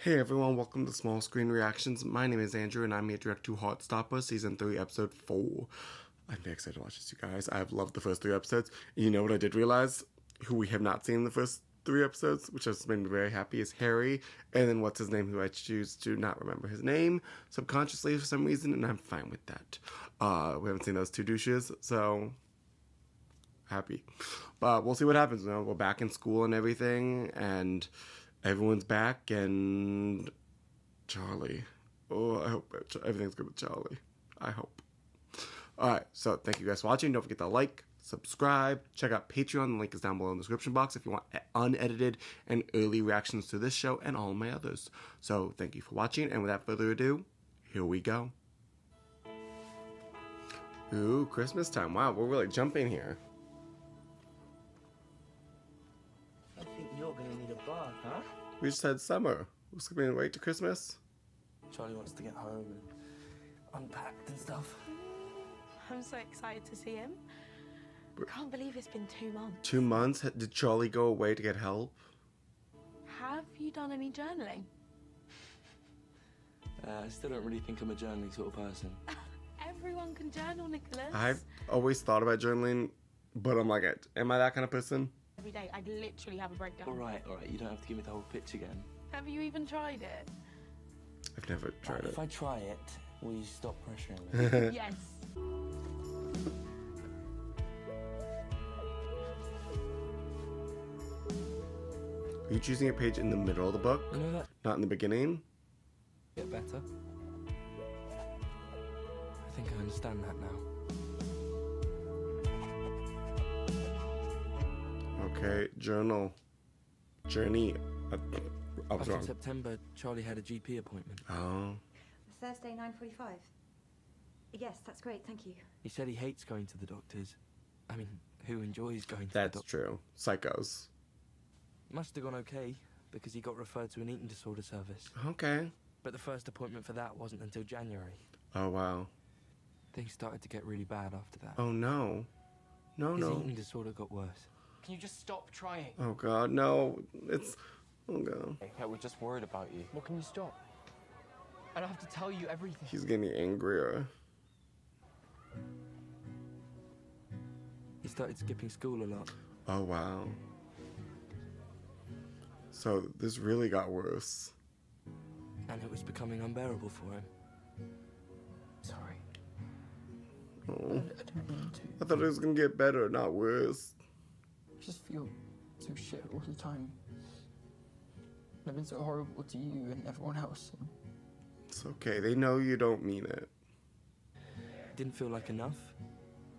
Hey everyone, welcome to Small Screen Reactions. My name is Andrew and I'm here to react to Heartstopper Season 3, Episode 4. I'm very excited to watch this, you guys. I've loved the first three episodes. You know what I did realize? Who we have not seen the first three episodes, which has made me very happy, is Harry. And then what's his name, who I choose to not remember his name subconsciously for some reason, and I'm fine with that. Uh, we haven't seen those two douches, so happy. But we'll see what happens. You know, we're back in school and everything, and everyone's back, and Charlie. Oh, I hope everything's good with Charlie. I hope. All right, so thank you guys for watching. Don't forget to like, subscribe, check out Patreon. The link is down below in the description box if you want unedited and early reactions to this show and all my others. So thank you for watching, and without further ado, here we go. Ooh, Christmas time. Wow, we're really jumping here. Huh? We just had summer. We're skipping wait to Christmas. Charlie wants to get home and unpacked and stuff. I'm so excited to see him. I Can't believe it's been two months. Two months? Did Charlie go away to get help? Have you done any journaling? Uh, I still don't really think I'm a journaling sort of person. Everyone can journal, Nicholas. I've always thought about journaling, but I'm like, am I that kind of person? Every day, I'd literally have a breakdown. All right, all right. You don't have to give me the whole pitch again. Have you even tried it? I've never tried If it. If I try it, will you stop pressuring me? yes. Are you choosing a page in the middle of the book, you know that not in the beginning? get better. I think I understand that now. Okay, journal. Journey. Uh, I was Back in wrong. September, Charlie had a GP appointment. Oh. Thursday, 9.45. Yes, that's great, thank you. He said he hates going to the doctors. I mean, who enjoys going to That's the doctor? true. Psychos. Must have gone okay because he got referred to an eating disorder service. Okay. But the first appointment for that wasn't until January. Oh, wow. Things started to get really bad after that. Oh, no. No, His no. eating disorder got worse. Can you just stop trying? Oh, God. No. It's. Oh, God. Yeah, we're just worried about you. What can you stop? I don't have to tell you everything. He's getting angrier. He started skipping school a lot. Oh, wow. So this really got worse. and it was becoming unbearable for him. Sorry. Oh. I didn't mean to. I thought it was gonna get better, not worse. I just feel so shit all the time. I've been so horrible to you and everyone else. It's okay. They know you don't mean it. It didn't feel like enough,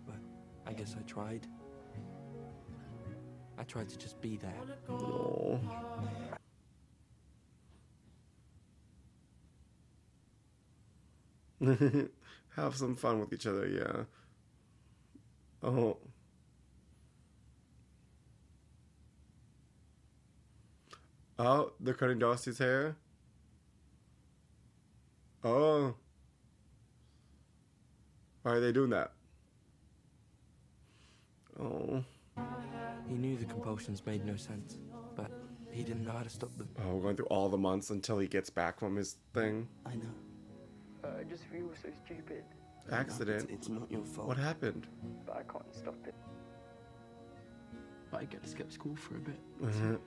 but I guess I tried. I tried to just be there. Oh. Have some fun with each other, yeah. Oh. Oh, they're cutting Darcy's hair. Oh. Why are they doing that? Oh. He knew the compulsions made no sense, but he didn't know how to stop them. Oh, we're going through all the months until he gets back from his thing. I know. I just feel so stupid, Accident. It's, it's not your fault. What happened? but I can't stop it. But I get to skip school for a bit. Mhm.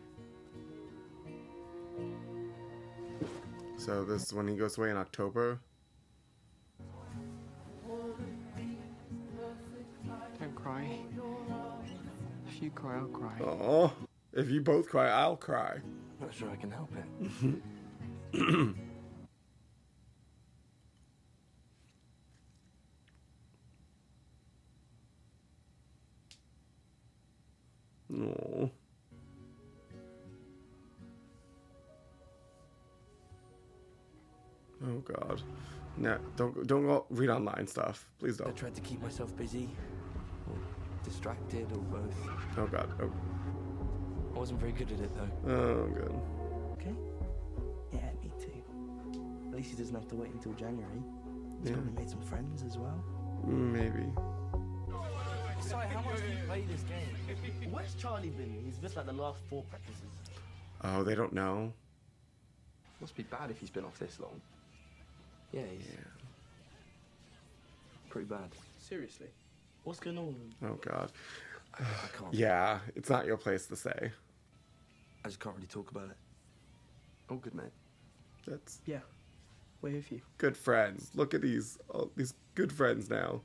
So this is when he goes away in October. Don't cry. If you cry, I'll cry. Oh, if you both cry, I'll cry. Not sure I can help it. God. No, don't don't go read online stuff. Please don't. I tried to keep myself busy, or distracted, or both. Oh God. Oh, I wasn't very good at it though. oh good. Okay? Yeah, me too. At least he doesn't have to wait until January. He's Yeah. probably made some friends as well. Maybe. Sorry, how much do you play this game? Where's Charlie been? He's missed like the last four practices. Oh, they don't know. Must be bad if he's been off this long. Yeah, he's Yeah. pretty bad. Seriously? What's going on? Oh God. I, I can't. Yeah, it's not your place to say. I just can't really talk about it. Oh, good mate. That's Yeah. We're here you. good friends. Look at these, oh, these good friends now.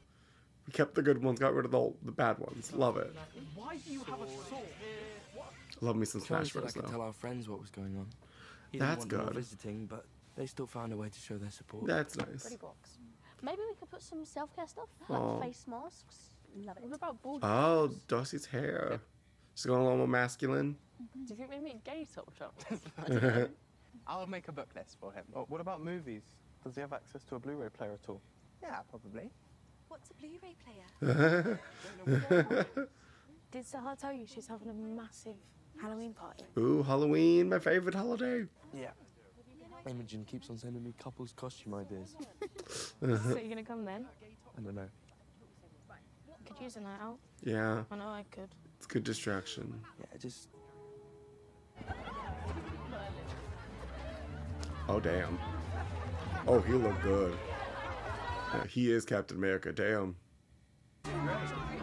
We kept the good ones, got rid of the, the bad ones. Love it. Why do you have a sword? Love me some Charlie Smash said I Bros. could though. tell our friends what was going on. He That's didn't want good. visiting, but they still found a way to show their support. That's nice. Pretty box. Maybe we could put some self-care stuff, like Aw. face masks. Love it. What about bald? Oh, Darcy's hair. She's going a little more masculine. Mm-hmm. Do you think we meet gay top shop? I'll make a book list for him. Oh, what about movies? Does he have access to a Blu-ray player at all? Yeah, probably. What's a Blu-ray player? Did Sahar tell you she's having a massive Halloween party? Ooh, Halloween, my favorite holiday. Yeah. Imogen keeps on sending me couples costume ideas. so you're gonna come then? I don't know. Could use a night out. Yeah, I know I could. it's good distraction. Yeah, just Oh, damn. Oh, he look good. Yeah, he is Captain America. Damn. You're supposed to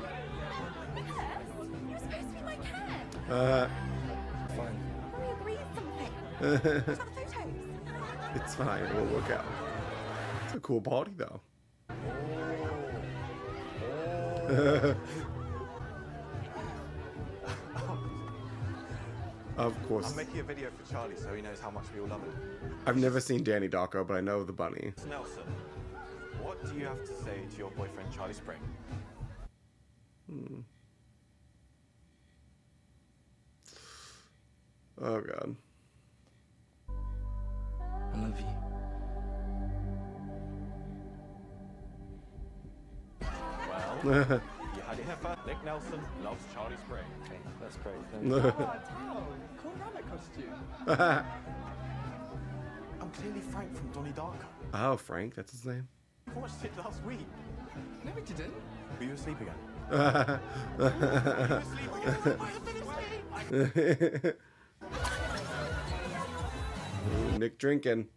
be my cat. Uh, fine. it's fine. We'll work out. It's a cool party, though. of course. I'm making a video for Charlie so he knows how much we all love him. I've never seen Donnie Darko, but I know the bunny. Nelson, what do you have to say to your boyfriend Charlie Spring? Hmm. Oh, God. Well, you heard it here first. Nick Nelson loves Charlie Spring. Okay, that's great. Thanks. Oh, cool rabbit costume. I'm clearly Frank from Donnie Darko. oh, Frank, that's his name. I watched it last week. No, we didn't. Were you asleep again? Ooh, Nick drinking.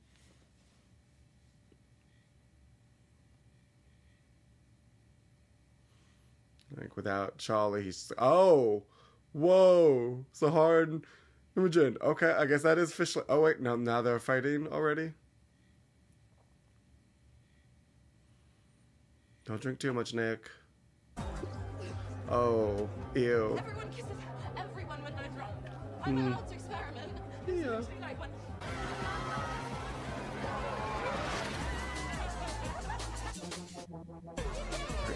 Like without Charlie, he's oh, whoa, so hard. Imogen. Okay, I guess that is officially. Oh wait, no, now they're fighting already. Don't drink too much, Nick. Oh, ew. Everyone kisses everyone when drunk. I'm hmm. to experiment. Yeah. Know, when-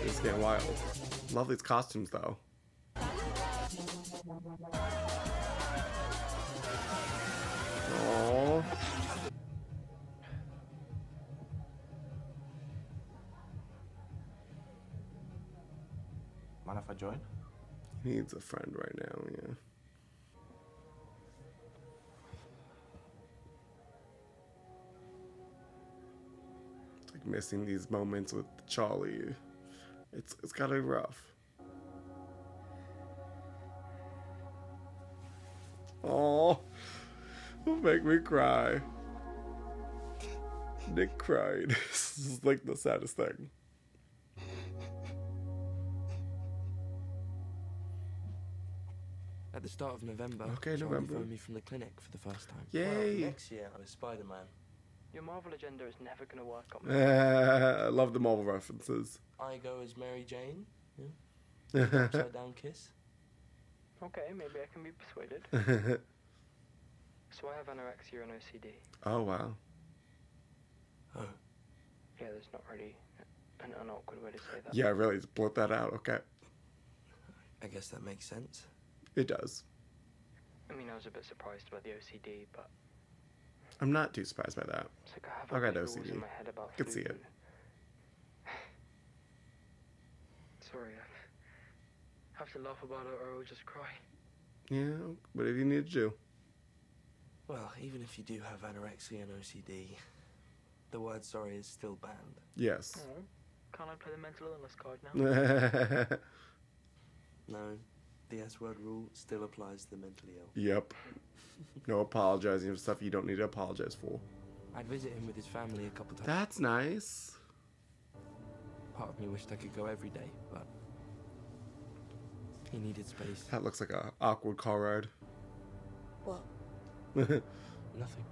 It's getting wild. Love these costumes though. Aww. Mind if I join? He needs a friend right now, yeah. It's like missing these moments with Charlie. It's it's gotta be rough. Oh, will make me cry. Nick cried. this is like the saddest thing. At the start of November, Okay, November. phoned me from the clinic for the first time. Yay! next year, I'm a Spider-Man. Your Marvel agenda is never going to work on me. I love the Marvel references. I go as Mary Jane. Yeah. Upside down kiss. Okay, maybe I can be persuaded. So I have anorexia and OCD. oh wow. Oh, Yeah, there's not really an, an awkward way to say that. Yeah, really, just blurt that out. Okay, I guess that makes sense. it does. I mean, I was a bit surprised about the OCD, but I'm not too surprised by that. it's like I have I all got OCD. in my head about I could see it. Sorry, I have to laugh about it or I'll just cry. Yeah, whatever you need to do. Well, even if you do have anorexia and OCD, the word sorry is still banned. Yes. Oh, can't I play the mental illness card now? No, the S word rule still applies to the mentally ill. Yep. No apologizing for stuff you don't need to apologize for. I'd visit him with his family a couple times. That's nice. Part of me wished I could go every day, but he needed space. That looks like a awkward car ride. What? Nothing.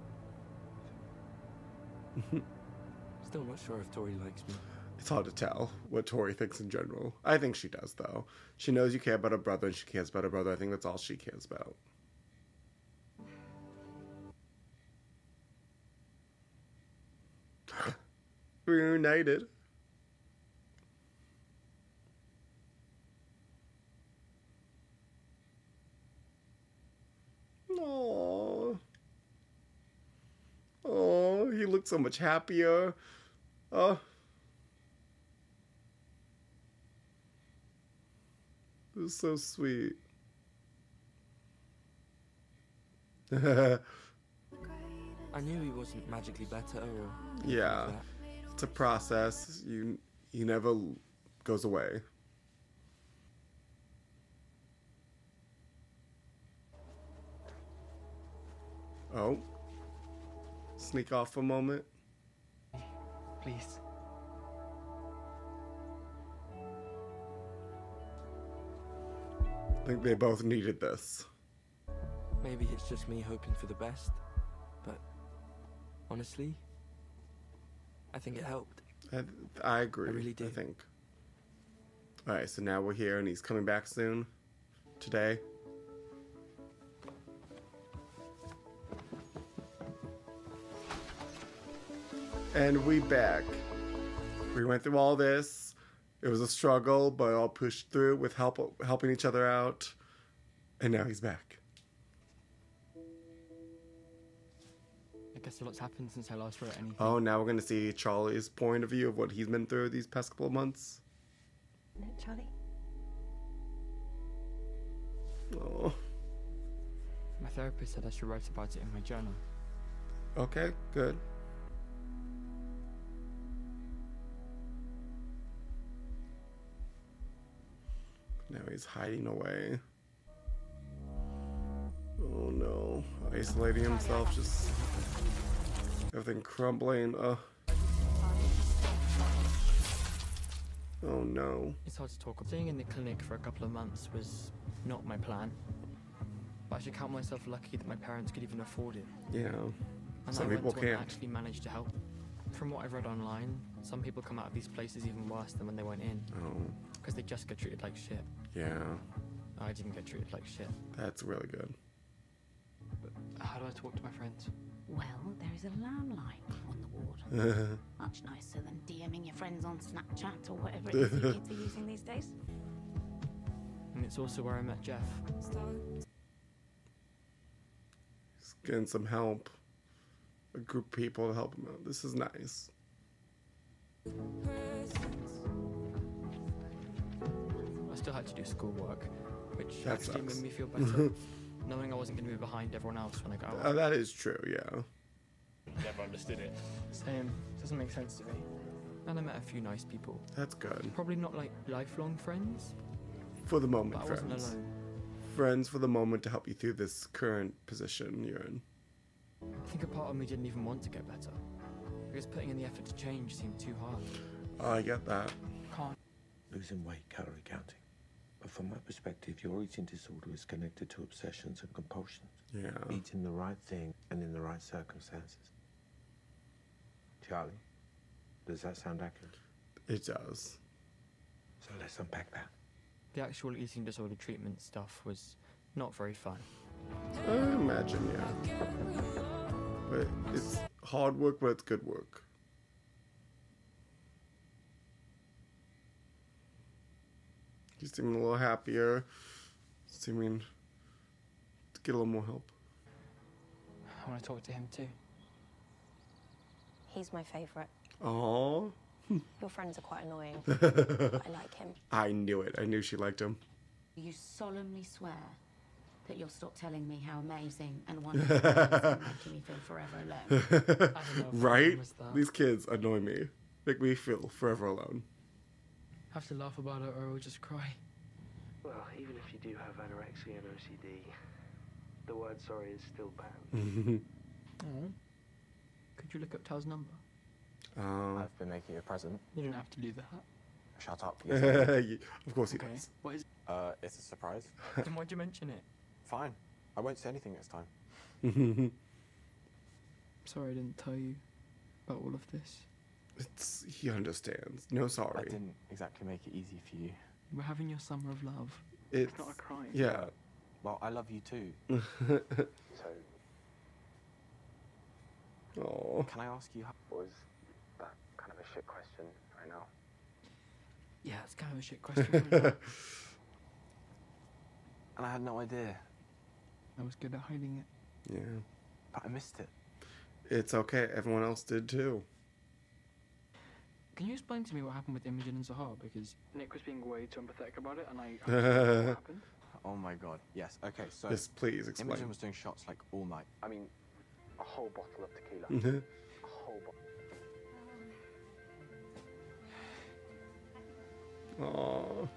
Still not sure if Tori likes me. It's hard to tell what Tori thinks in general. I think she does, though. She knows you care about her brother and she cares about her brother. I think that's all she cares about. Reunited. Aww. Oh, he looks so much happier. Oh. It was so sweet. I knew he wasn't magically better or. Yeah. like it's a process. You he never goes away. Oh. Sneak off a moment. Please. Think they both needed this. Maybe it's just me hoping for the best, but honestly, I think it helped. I, I agree. I really do. I think. All right, so now we're here, and he's coming back soon. Today. And we back. We went through all this. It was a struggle, but all pushed through with help helping each other out. And now he's back. I guess a lot's happened since I last wrote anything. Oh, now we're gonna see Charlie's point of view of what he's been through these past couple of months. No, Charlie? Oh. My therapist said I should write about it in my journal. Okay, good. Now he's hiding away. Oh no. Isolating himself, just everything crumbling. Uh. Oh no. It's hard to talk. About. Staying in the clinic for a couple of months was not my plan. But I should count myself lucky that my parents could even afford it. Yeah. And Some I people went to one that can't. actually managed to help. From what I've read online, some people come out of these places even worse than when they went in Oh, because they just get treated like shit. yeah. I didn't get treated like shit. That's really good. But How do I talk to my friends? Well, there is a landline on the ward. Much nicer than DMing your friends on Snapchat or whatever it is you kids are using these days. And it's also where I met Jeff. He's getting some help. A group of people to help him out. This is nice. Still had to do schoolwork, which That actually sucks. made me feel better, knowing I wasn't going to be behind everyone else when I got Uh, out. that is true, yeah. Never understood it. Same. Doesn't make sense to me. And I met a few nice people. That's good. Probably not like lifelong friends, For the moment, but I wasn't friends. alone. Friends for the moment to help you through this current position you're in. I think a part of me didn't even want to get better. Because putting in the effort to change seemed too hard. I get that. Can't. Losing weight, calorie counting. But from my perspective, your eating disorder is connected to obsessions and compulsions. Yeah. Eating the right thing and in the right circumstances. Charlie, does that sound accurate? It does. So let's unpack that. The actual eating disorder treatment stuff was not very fun. I imagine, yeah. But it's hard work, but it's good work. He's seeming a little happier. Seeming to get a little more help. I want to talk to him too. He's my favourite. Oh, Your friends are quite annoying. but I like him. I knew it. I knew she liked him. You solemnly swear that you'll stop telling me how amazing and wonderful it is and making me feel forever alone. I don't know right? These kids annoy me. Make me feel forever alone. Have to laugh about it or I'll just cry. Well, even if you do have anorexia and OCD, the word sorry is still banned. Oh. Could you look up Tal's number? Um, I've been making you a present. You don't have to do that. Shut up. of course he Okay. does. What is? Uh, it's a surprise. then why'd you mention it? Fine. I won't say anything next time. Sorry, I didn't tell you about all of this. It's he understands. No sorry. I didn't exactly make it easy for you. We're having your summer of love. It's, not a crime. Yeah. Well, I love you too. So, Oh. can I ask you how was that kind of a shit question right now? Yeah, it's kind of a shit question. right. And I had no idea, I was good at hiding it. Yeah. but I missed it. It's okay. Everyone else did too. Can you explain to me what happened with Imogen and Sahar? Because Nick was being way too empathetic about it, and I. I what happened? Oh my god. Yes. Okay. So Yes, please explain. Imogen was doing shots like all night. I mean, a whole bottle of tequila. A whole bottle. Aww.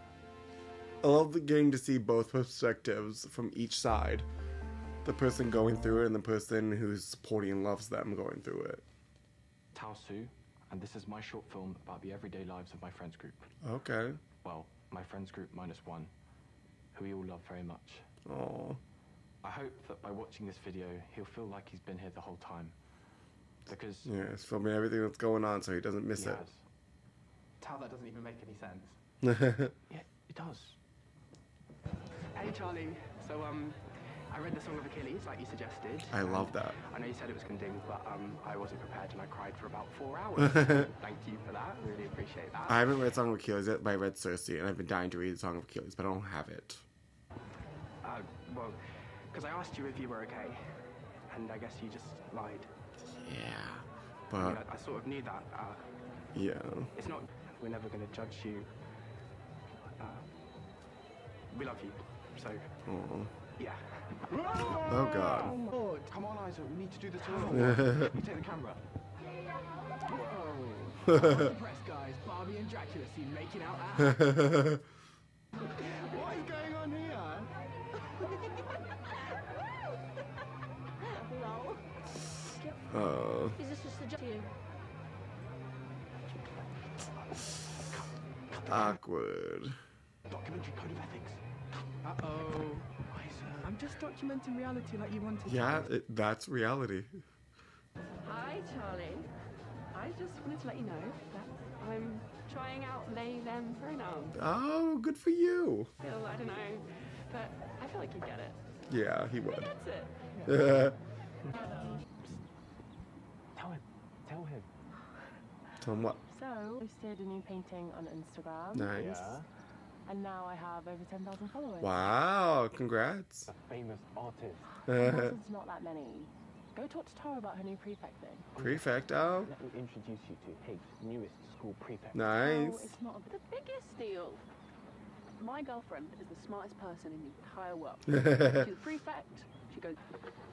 I love the getting to see both perspectives from each side. The person going through it and the person who's supporting and loves them going through it. Tao Xu, and this is my short film about the everyday lives of my friends group. Okay. Well, my friends group minus one, who we all love very much. Oh. I hope that by watching this video, he'll feel like he's been here the whole time. Because Yeah, it's filming everything that's going on so he doesn't miss he it. has. Tao, that doesn't even make any sense. Yeah, it does. Hey, Charlie. So, um, I read the Song of Achilles, like you suggested. I love that. I know you said it was condemned, but um, I wasn't prepared and I cried for about four hours. Thank you for that. I really appreciate that. I haven't read Song of Achilles yet, but I read Circe, and I've been dying to read the Song of Achilles, but I don't have it. Uh, well, because I asked you if you were okay, and I guess you just lied. Yeah. I, mean, But, I, I sort of knew that. Uh, yeah. it's not. We're never going to judge you. Uh, we love you. So, Aw. Yeah. Oh, God. Oh, Lord. Come on, Isaac. We need to do this all. you take the camera. Whoa. Press guys. Barbie and Dracula seem making out. what is going on here? Oh. Is uh. this just a joke to you? Awkward. Documentary code of ethics. I'm just documenting reality like you wanted. Yeah, it, that's reality. Hi, Charlie. I just wanted to let you know that I'm trying out they, them pronouns. Oh, good for you. Feel, I don't know, but I feel like you get it. Yeah, he would. That's it. Tell him. Tell him. Tell him what? So, I posted a new painting on Instagram. Nice. And now I have over 10,000 followers. Wow, congrats. A famous artist. Uh-huh. It's not that many. Go talk to Tara about her new prefect thing. Prefect, oh. Let me introduce you to Higgs, newest school prefect. Nice. Oh, it's not the biggest deal. My girlfriend is the smartest person in the entire world. She's the prefect. She goes,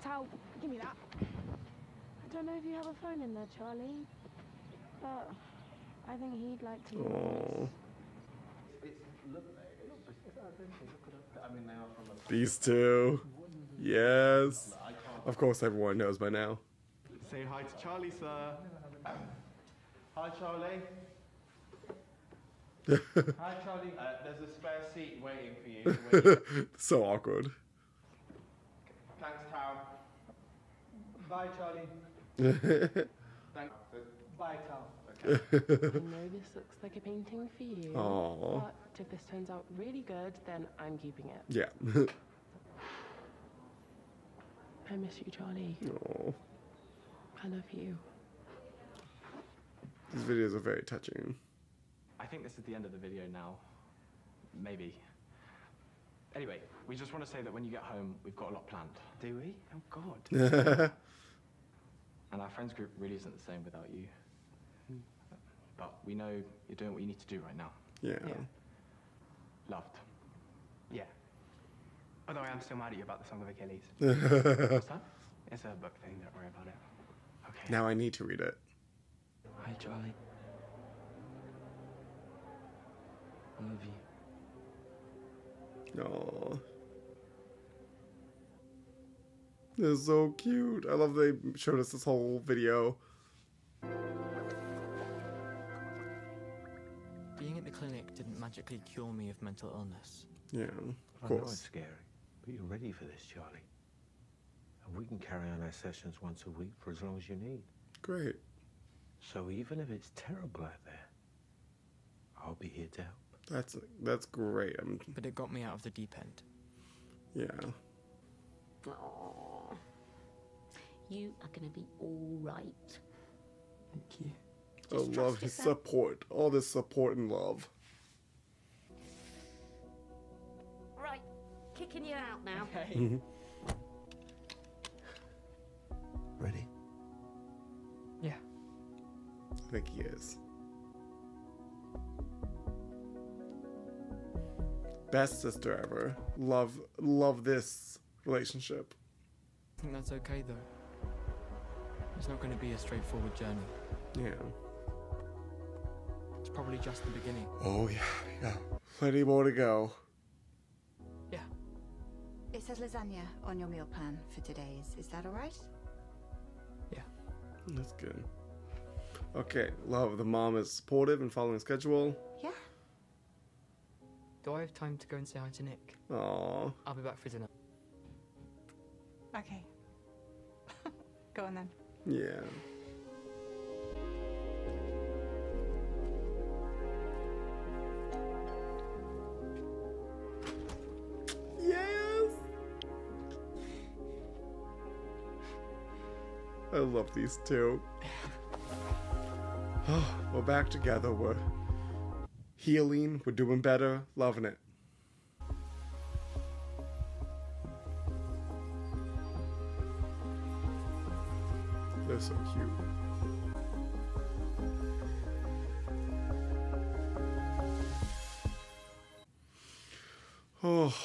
Tao, give me that. I don't know if you have a phone in there, Charlie, but I think he'd like to. Oh. These two. Yes. Of course, everyone knows by now. Say hi to Charlie, sir. Hi, Charlie. Hi, Charlie. Uh, there's a spare seat waiting for you. So awkward. Thanks, Tom. Bye, Charlie. Thanks. Bye, Tao. I know this looks like a painting for you. Aw. But if this turns out really good, then I'm keeping it. Yeah. I miss you, Charlie. Oh. I love you. These videos are very touching. I think this is the end of the video now. Maybe. Anyway, we just want to say that when you get home, we've got a lot planned. Do we? Oh, God. And our friends group really isn't the same without you. But we know you're doing what you need to do right now. Yeah. Loved. Yeah. Although I am still mad at you about the Song of Achilles. What's that? It's a book thing, don't worry about it. Okay. Now I need to read it. Hi, Charlie. I love you. Aww. This is so cute. I love they showed us this whole video. Being at the clinic didn't magically cure me of mental illness. Yeah, I of know course. it's scary, but you're ready for this, Charlie. And we can carry on our sessions once a week for as long as you need. Great. So even if it's terrible out there, I'll be here to help. That's that's great. I'm, But it got me out of the deep end. yeah. Aww. You are gonna be all right. Thank you. I Just love his yourself. support. All this support and love. Right, kicking you out now. Mhm. Ready? Yeah. I think he is. Best sister ever. Love love this relationship. I think that's okay though. It's not going to be a straightforward journey. Yeah. It's probably just the beginning. Oh yeah, yeah. Plenty more to go. Yeah. It says lasagna on your meal plan for today's. Is that all right? Yeah. That's good. Okay, love. The mom is supportive and following schedule. Yeah. Do I have time to go and say hi to Nick? Aww. I'll be back for dinner. Okay. Go on then. Yeah. I love these two. Oh, we're back together. We're healing. We're doing better. Loving it. They're so cute. Oh,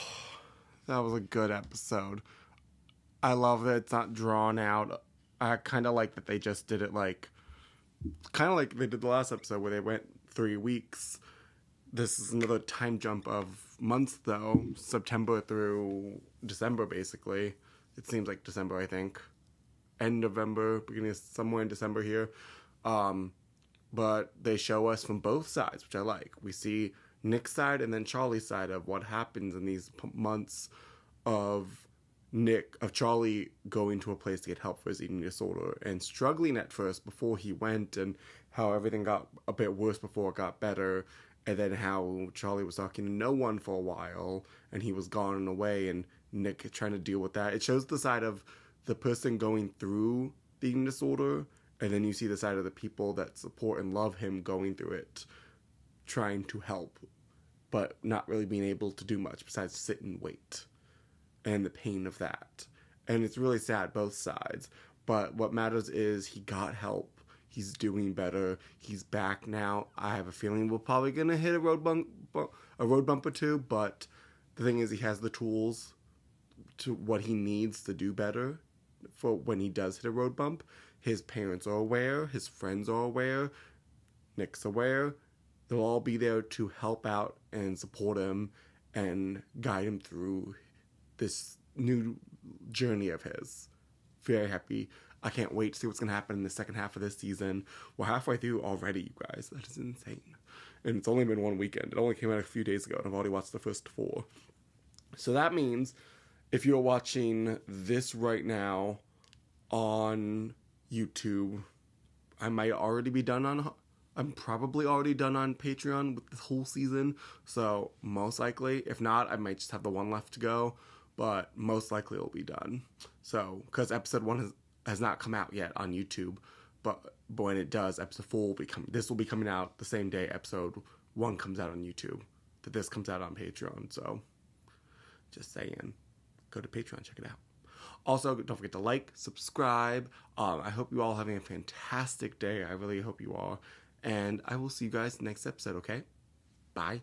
that was a good episode. I love that it's not drawn out. I kind of like that they just did it like, kind of like they did the last episode where they went three weeks. This is another time jump of months though, September through December basically. It seems like December, I think. End November, beginning of somewhere in December here. Um, but they show us from both sides, which I like. We see Nick's side and then Charlie's side of what happens in these p- months of Nick, of Charlie going to a place to get help for his eating disorder and struggling at first before he went, and how everything got a bit worse before it got better, and then how Charlie was talking to no one for a while and he was gone and away, and Nick trying to deal with that. It shows the side of the person going through the eating disorder, and then you see the side of the people that support and love him going through it, trying to help, but not really being able to do much besides sit and wait, and the pain of that. And it's really sad, both sides. But what matters is he got help. He's doing better. He's back now. I have a feeling we're probably gonna hit a road bump, a road bump or two. But the thing is, he has the tools to what he needs to do better for when he does hit a road bump. His parents are aware, his friends are aware, Nick's aware. They'll all be there to help out and support him and guide him through this new journey of his. Very happy. I can't wait to see what's going to happen in the second half of this season. We're halfway through already, you guys. That is insane. And it's only been one weekend. It only came out a few days ago, and I've already watched the first four. So that means if you're watching this right now on YouTube, I might already be done on. I'm probably already done on Patreon with the whole season. So most likely, if not, I might just have the one left to go. But most likely it'll be done. So because episode one has has not come out yet on YouTube, but, but when it does, episode four will be coming. This will be coming out the same day episode one comes out on YouTube. That this comes out on Patreon. So just saying, go to Patreon, check it out. Also, don't forget to like, subscribe. Um, I hope you all having a fantastic day. I really hope you are. And I will see you guys next episode, okay? Bye.